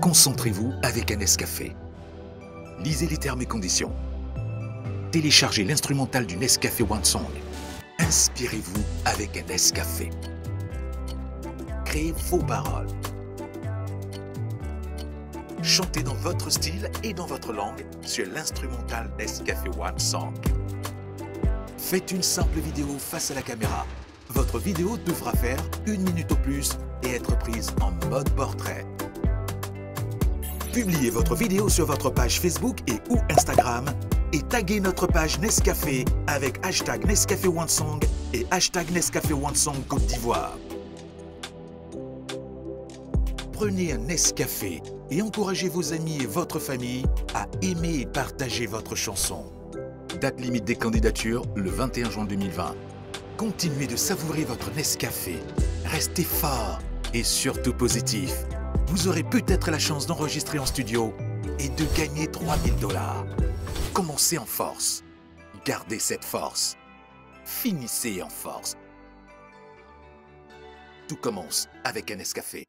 Concentrez-vous avec un Nescafé. Lisez les termes et conditions. Téléchargez l'instrumental du Nescafé One Song. Inspirez-vous avec un Nescafé. Créez vos paroles. Chantez dans votre style et dans votre langue sur l'instrumental Nescafé One Song. Faites une simple vidéo face à la caméra. Votre vidéo devra faire une minute au plus et être prise en mode portrait. Publiez votre vidéo sur votre page Facebook et ou Instagram et taguez notre page Nescafé avec hashtag Nescafé One Song et hashtag Nescafé One Song Côte d'Ivoire. Prenez un Nescafé et encouragez vos amis et votre famille à aimer et partager votre chanson. Date limite des candidatures, le 21 juin 2020. Continuez de savourer votre Nescafé. Restez fort et surtout positif. Vous aurez peut-être la chance d'enregistrer en studio et de gagner 3000 dollars. Commencez en force. Gardez cette force. Finissez en force. Tout commence avec un Nescafé.